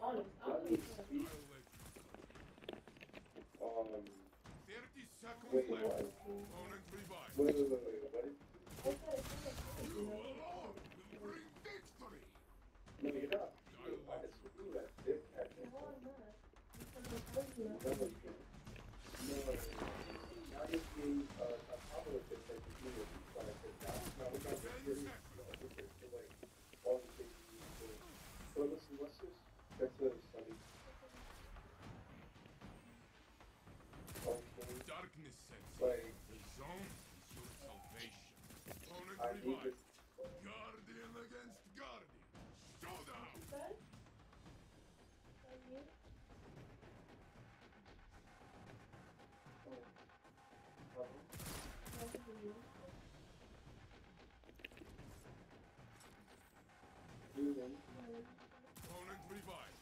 Um, 30 seconds play. I need to Guardian against Guardian. Showdown. Opponent revived.